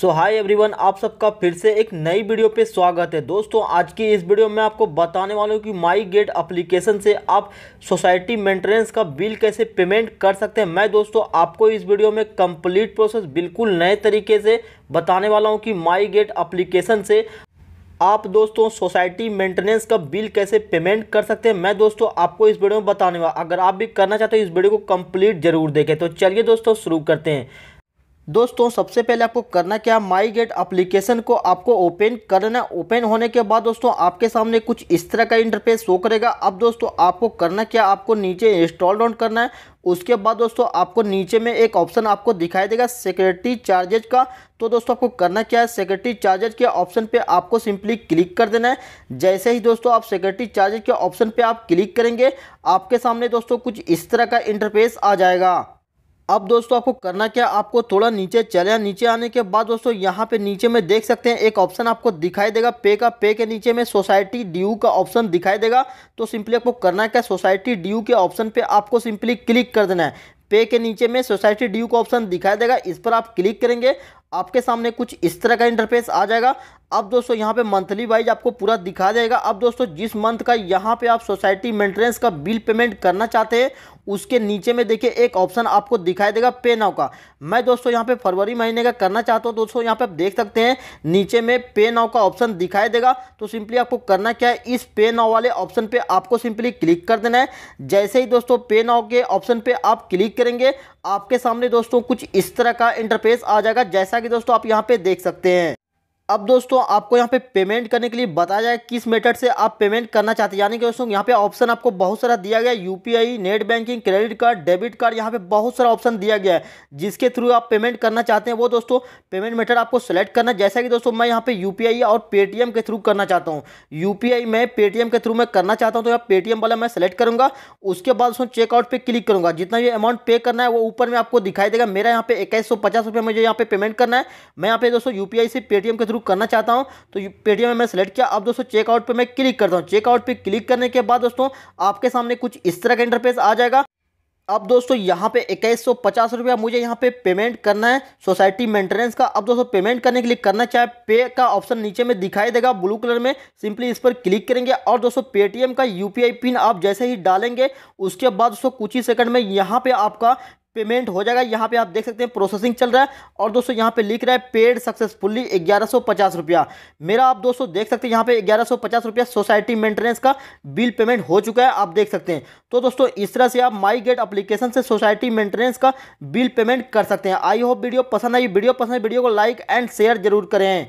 सो hi everyone आप सबका फिर से एक नई वीडियो पे स्वागत है। दोस्तों, आज की इस वीडियो में आपको बताने वाला हूँ कि माई गेट अप्लीकेशन से आप सोसाइटी मेंटेनेंस का बिल कैसे पेमेंट कर सकते हैं। मैं दोस्तों, आपको इस वीडियो में कंप्लीट प्रोसेस बिल्कुल नए तरीके से बताने वाला हूँ कि माई गेट अप्लीकेशन से आप दोस्तों सोसाइटी मेंटेनेंस का बिल कैसे पेमेंट कर सकते हैं। मैं दोस्तों, आपको इस वीडियो में बताने वाला अगर आप भी करना चाहते हो, इस वीडियो को कंप्लीट ज़रूर देखें। तो चलिए दोस्तों, शुरू करते हैं। दोस्तों, सबसे पहले आपको करना क्या माई गेट अप्लीकेशन को आपको ओपन करना ओपन होने के बाद दोस्तों, आपके सामने कुछ इस तरह का इंटरफेस शो करेगा। अब दोस्तों, आपको करना क्या आपको नीचे इंस्टॉल डाउन करना है। उसके बाद दोस्तों, आपको नीचे में एक ऑप्शन आपको दिखाई देगा सिक्योरिटी चार्जेज का। तो दोस्तों, आपको करना क्या है? सिक्योरिटी चार्जेज के ऑप्शन पे आपको सिंपली क्लिक कर देना है। जैसे ही दोस्तों, आप सिक्योरिटी चार्जेज के ऑप्शन पे आप क्लिक करेंगे, आपके सामने दोस्तों, कुछ इस तरह का इंटरफेस आ जाएगा। अब दोस्तों आपको करना क्या आपको थोड़ा नीचे चले नीचे आने के बाद दोस्तों यहाँ पे नीचे में देख सकते हैं, एक ऑप्शन आपको दिखाई देगा, पे का, पे के नीचे में सोसाइटी ड्यू का ऑप्शन दिखाई देगा। तो सिंपली आपको करना क्या सोसाइटी ड्यू के ऑप्शन पे आपको सिंपली क्लिक कर देना है। पे के नीचे में सोसाइटी ड्यू का ऑप्शन दिखाई देगा, इस पर आप क्लिक करेंगे, आपके सामने कुछ इस तरह का इंटरफेस आ जाएगा। अब दोस्तों यहाँ पे मंथली वाइज आपको पूरा दिखा देगा। अब दोस्तों जिस मंथ का यहाँ पे आप सोसाइटी मेंटेनेंस का बिल पेमेंट करना चाहते हैं, उसके नीचे में देखिए एक ऑप्शन आपको दिखाई देगा पे नाउ का। मैं दोस्तों यहाँ पे फरवरी महीने का करना चाहता हूँ। दोस्तों यहाँ पे आप देख सकते हैं, नीचे में पे नाउ का ऑप्शन दिखाई देगा। तो सिंपली आपको करना क्या है, इस पे नाउ वाले ऑप्शन पे आपको सिंपली क्लिक कर देना है। जैसे ही दोस्तों पे नाउ के ऑप्शन पे आप क्लिक करेंगे, आपके सामने दोस्तों कुछ इस तरह का इंटरफेस आ जाएगा, जैसा कि दोस्तों आप यहाँ पे देख सकते हैं। अब दोस्तों, आपको यहाँ पे पेमेंट करने के लिए बताया जाए किस मेथड से आप पेमेंट करना चाहते हैं। यानी कि दोस्तों, यहाँ पे ऑप्शन आपको बहुत सारा दिया गया है। UPI net banking credit card debit card यहाँ पे बहुत सारा ऑप्शन दिया गया है। जिसके थ्रू आप पेमेंट करना चाहते हैं, वो दोस्तों पेमेंट मेथड आपको सेलेक्ट करना जैसा कि दोस्तों, मैं यहाँ पे यूपीआई और पेटीएम के थ्रू करना चाहता हूँ। यूपीआई मैं पेटीएम के थ्रू मैं करना चाहता हूँ तो यहाँ पेटीएम वाला मैं सेलेक्ट करूँगा। उसके बाद उसमें चेकआउट पर क्लिक करूँगा। जितना भी अमाउंट पे करना है, वो ऊपर में आपको दिखाई देगा। मेरा यहाँ पे इक्कीस सौ मुझे यहाँ पे पेमेंट करना है। मैं यहाँ पे दोस्तों यूपीआई से पेटीएम के थ्रू करना चाहता हूँ तो पेटीएम में मैं सेलेक्ट किया। अब दोस्तों चेकआउट पे मैं क्लिक करता हूँ। चेकआउट पे क्लिक करने के बाद दोस्तों, आपके सामने कुछ इस तरह का इंटरफेस आ जाएगा। अब दोस्तों, यहाँ पे इक्कीस सौ पचास रुपया मुझे यहाँ पे पेमेंट करना है। सोसाइटी मेंटेनेंस का। अब दोस्तों पेमेंट करने के लिए करना चाहे पे का ऑप्शन नीचे में दिखाई देगा ब्लू कलर में। सिंपली इस पर क्लिक करेंगे और दोस्तों, पेटीएम का यूपीआई पिन आप जैसे ही डालेंगे, उसके बाद दोस्तों, कुछ ही सेकंड में यहाँ पे आपका पेमेंट हो जाएगा। यहाँ पे आप देख सकते हैं प्रोसेसिंग चल रहा है और दोस्तों यहाँ पे लिख रहा है पेड सक्सेसफुली ग्यारह सौ पचास रुपया। मेरा आप दोस्तों देख सकते हैं यहाँ पे ग्यारह सौ पचास रुपया सोसाइटी मेंटेनेंस का बिल पेमेंट हो चुका है, आप देख सकते हैं। तो दोस्तों इस तरह से आप माई गेट अप्लीकेशन से सोसाइटी मेंटेनेंस का बिल पेमेंट कर सकते हैं। आई होप वीडियो पसंद आई। वीडियो पसंद है वीडियो को लाइक एंड शेयर ज़रूर करें।